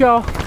y'all.